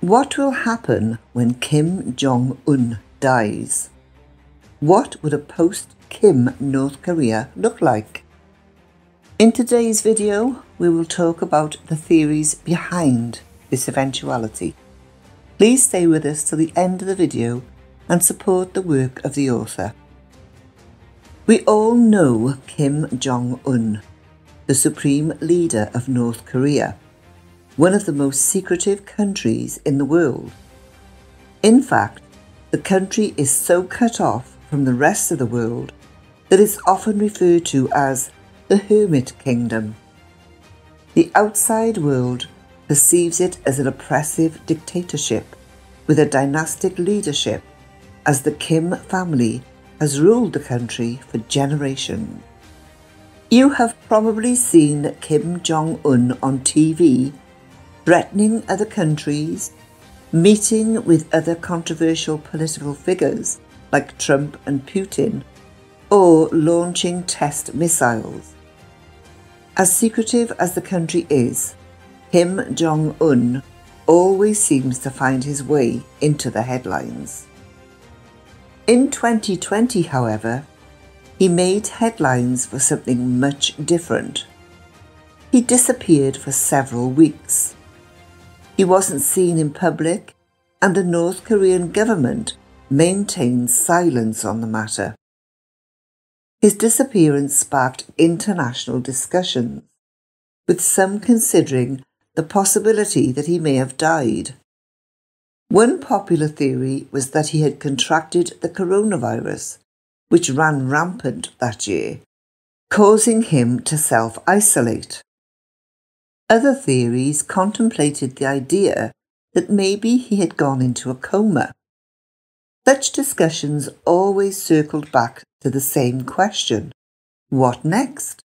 What will happen when Kim Jong un dies? What would a post Kim North Korea look like? In today's video, we will talk about the theories behind this eventuality. Please stay with us till the end of the video and support the work of the author. We all know Kim Jong un, the supreme leader of North Korea one of the most secretive countries in the world. In fact, the country is so cut off from the rest of the world that it's often referred to as the Hermit Kingdom. The outside world perceives it as an oppressive dictatorship with a dynastic leadership, as the Kim family has ruled the country for generations. You have probably seen Kim Jong un on TV threatening other countries, meeting with other controversial political figures like Trump and Putin, or launching test missiles. As secretive as the country is, Kim Jong un always seems to find his way into the headlines. In 2020, however, he made headlines for something much different. He disappeared for several weeks. He wasn't seen in public, and the North Korean government maintained silence on the matter. His disappearance sparked international discussions, with some considering the possibility that he may have died. One popular theory was that he had contracted the coronavirus, which ran rampant that year, causing him to self isolate. Other theories contemplated the idea that maybe he had gone into a coma. Such discussions always circled back to the same question what next?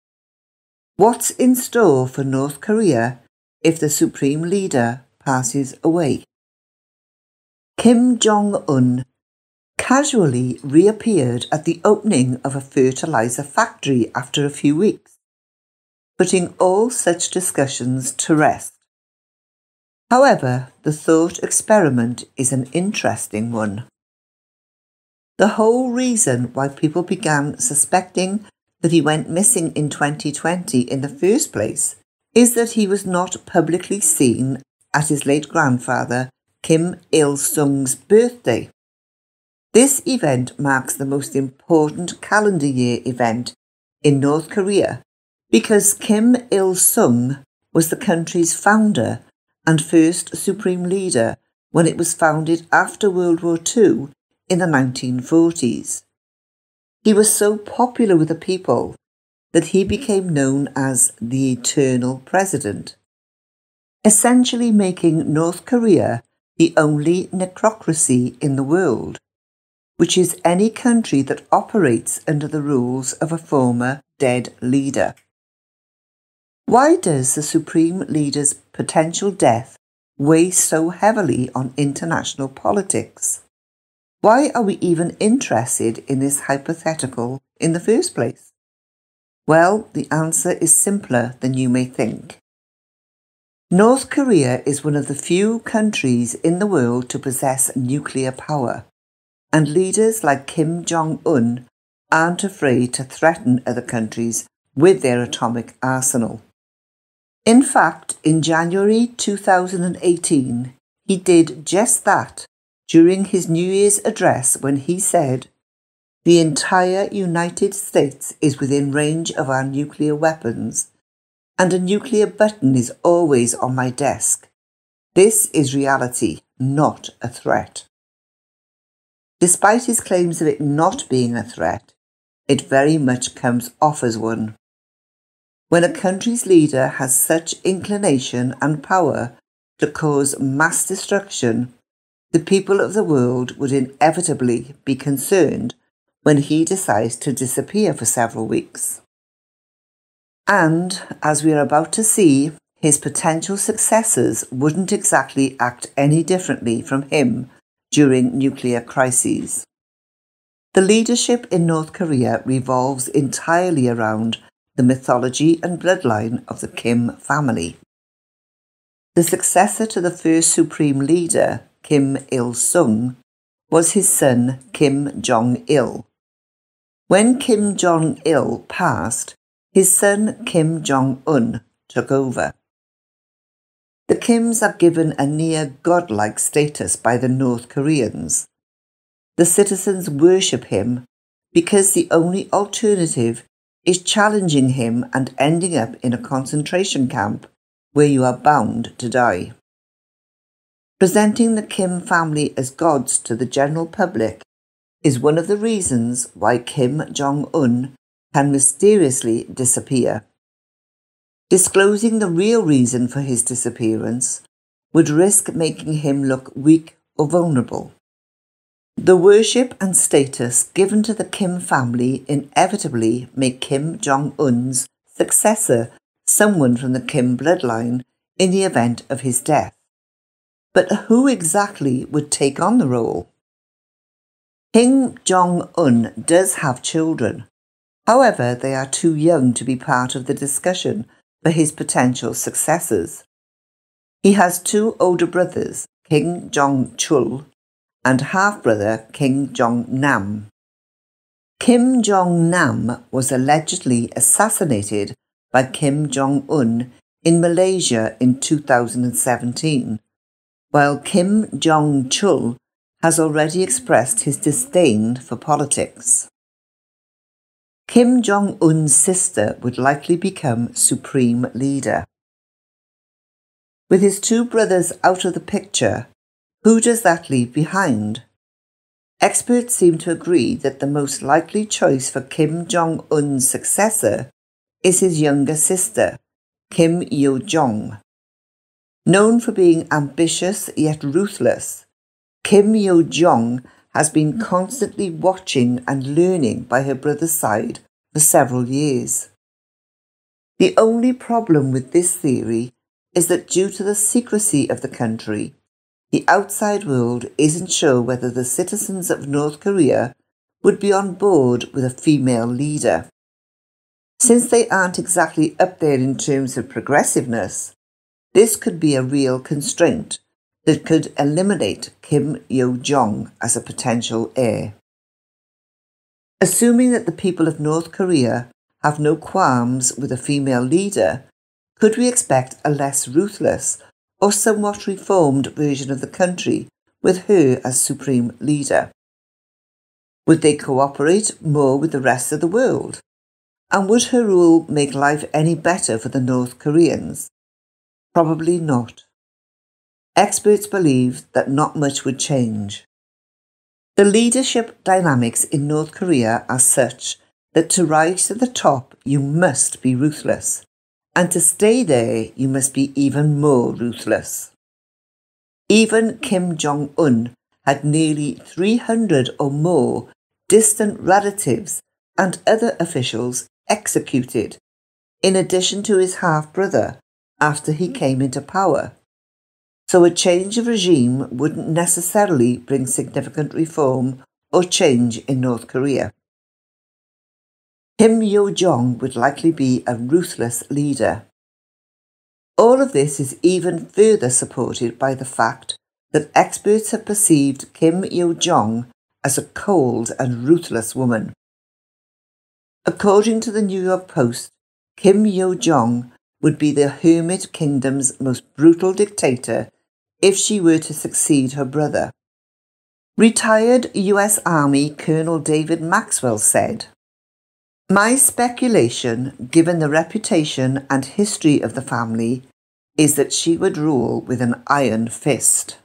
What's in store for North Korea if the supreme leader passes away? Kim Jong un casually reappeared at the opening of a fertilizer factory after a few weeks putting all such discussions to rest. However, the thought experiment is an interesting one. The whole reason why people began suspecting that he went missing in 2020 in the first place is that he was not publicly seen at his late grandfather Kim Il sung's birthday. This event marks the most important calendar year event in North Korea because Kim Il sung was the country's founder and first supreme leader when it was founded after World War II in the 1940s. He was so popular with the people that he became known as the Eternal President, essentially making North Korea the only necrocracy in the world, which is any country that operates under the rules of a former dead leader. Why does the Supreme Leader's potential death weigh so heavily on international politics? Why are we even interested in this hypothetical in the first place? Well, the answer is simpler than you may think. North Korea is one of the few countries in the world to possess nuclear power, and leaders like Kim Jong un aren't afraid to threaten other countries with their atomic arsenal. In fact, in January 2018, he did just that during his New Year's address when he said, The entire United States is within range of our nuclear weapons, and a nuclear button is always on my desk. This is reality, not a threat. Despite his claims of it not being a threat, it very much comes off as one. When a country's leader has such inclination and power to cause mass destruction, the people of the world would inevitably be concerned when he decides to disappear for several weeks. And, as we are about to see, his potential successors wouldn't exactly act any differently from him during nuclear crises. The leadership in North Korea revolves entirely around the mythology and bloodline of the Kim family. The successor to the first supreme leader, Kim Il sung, was his son Kim Jong il. When Kim Jong il passed, his son Kim Jong un took over. The Kims are given a near godlike status by the North Koreans. The citizens worship him because the only alternative is challenging him and ending up in a concentration camp where you are bound to die. Presenting the Kim family as gods to the general public is one of the reasons why Kim Jong un can mysteriously disappear. Disclosing the real reason for his disappearance would risk making him look weak or vulnerable. The worship and status given to the Kim family inevitably make Kim Jong un's successor someone from the Kim bloodline in the event of his death. But who exactly would take on the role? Kim Jong un does have children. However, they are too young to be part of the discussion for his potential successors. He has two older brothers, Kim Jong chul and half brother Kim Jong Nam. Kim Jong Nam was allegedly assassinated by Kim Jong un in Malaysia in 2017, while Kim Jong chul has already expressed his disdain for politics. Kim Jong un's sister would likely become supreme leader. With his two brothers out of the picture, who does that leave behind? Experts seem to agree that the most likely choice for Kim Jong un's successor is his younger sister, Kim Yo Jong. Known for being ambitious yet ruthless, Kim Yo Jong has been constantly watching and learning by her brother's side for several years. The only problem with this theory is that due to the secrecy of the country, the outside world isn't sure whether the citizens of North Korea would be on board with a female leader. Since they aren't exactly up there in terms of progressiveness, this could be a real constraint that could eliminate Kim Yo Jong as a potential heir. Assuming that the people of North Korea have no qualms with a female leader, could we expect a less ruthless or somewhat reformed version of the country with her as supreme leader? Would they cooperate more with the rest of the world? And would her rule make life any better for the North Koreans? Probably not. Experts believe that not much would change. The leadership dynamics in North Korea are such that to rise to the top, you must be ruthless, and to stay there, you must be even more ruthless. Even Kim Jong un had nearly 300 or more distant relatives and other officials executed, in addition to his half brother, after he came into power. So a change of regime wouldn't necessarily bring significant reform or change in North Korea. Kim Yo Jong would likely be a ruthless leader. All of this is even further supported by the fact that experts have perceived Kim Yo Jong as a cold and ruthless woman. According to the New York Post, Kim Yo Jong would be the Hermit Kingdom's most brutal dictator if she were to succeed her brother. Retired US Army Colonel David Maxwell said, My speculation, given the reputation and history of the family, is that she would rule with an iron fist.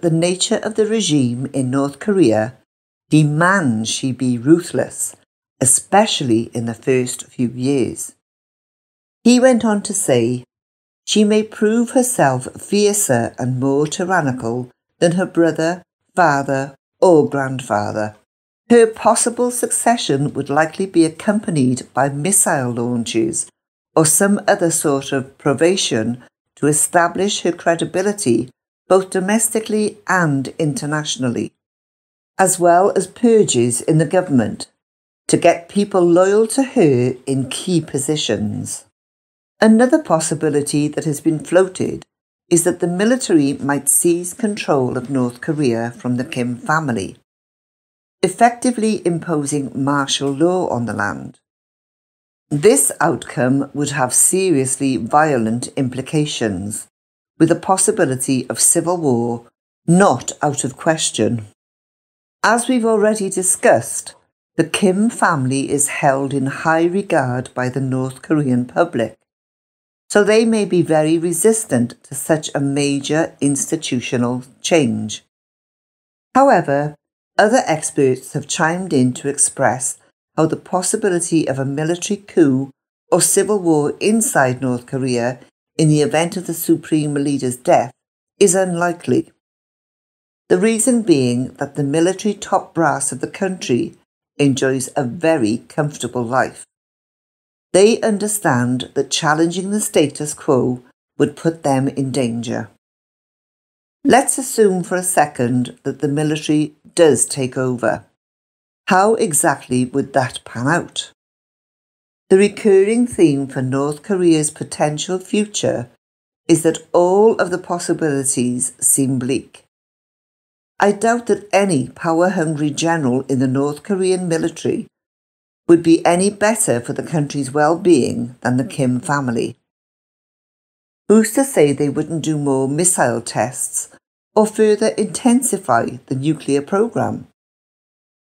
The nature of the regime in North Korea demands she be ruthless especially in the first few years. He went on to say, She may prove herself fiercer and more tyrannical than her brother, father, or grandfather. Her possible succession would likely be accompanied by missile launches or some other sort of probation to establish her credibility both domestically and internationally, as well as purges in the government to get people loyal to her in key positions. Another possibility that has been floated is that the military might seize control of North Korea from the Kim family, effectively imposing martial law on the land. This outcome would have seriously violent implications, with the possibility of civil war not out of question. As we've already discussed, the Kim family is held in high regard by the North Korean public, so they may be very resistant to such a major institutional change. However, other experts have chimed in to express how the possibility of a military coup or civil war inside North Korea in the event of the supreme leader's death is unlikely. The reason being that the military top brass of the country enjoys a very comfortable life. They understand that challenging the status quo would put them in danger. Let's assume for a second that the military does take over. How exactly would that pan out? The recurring theme for North Korea's potential future is that all of the possibilities seem bleak. I doubt that any power hungry general in the North Korean military would be any better for the country's well being than the Kim family. Who's to say they wouldn't do more missile tests or further intensify the nuclear program?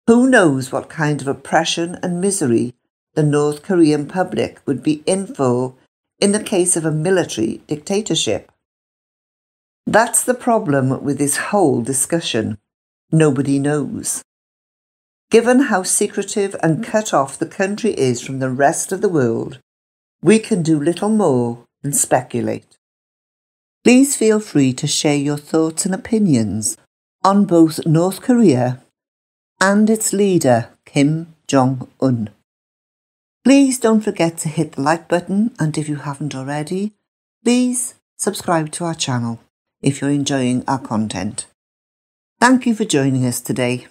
Who knows what kind of oppression and misery the North Korean public would be in for in the case of a military dictatorship? That's the problem with this whole discussion. Nobody knows. Given how secretive and cut off the country is from the rest of the world, we can do little more than speculate. Please feel free to share your thoughts and opinions on both North Korea and its leader, Kim Jong un. Please don't forget to hit the like button, and if you haven't already, please subscribe to our channel if you're enjoying our content. Thank you for joining us today.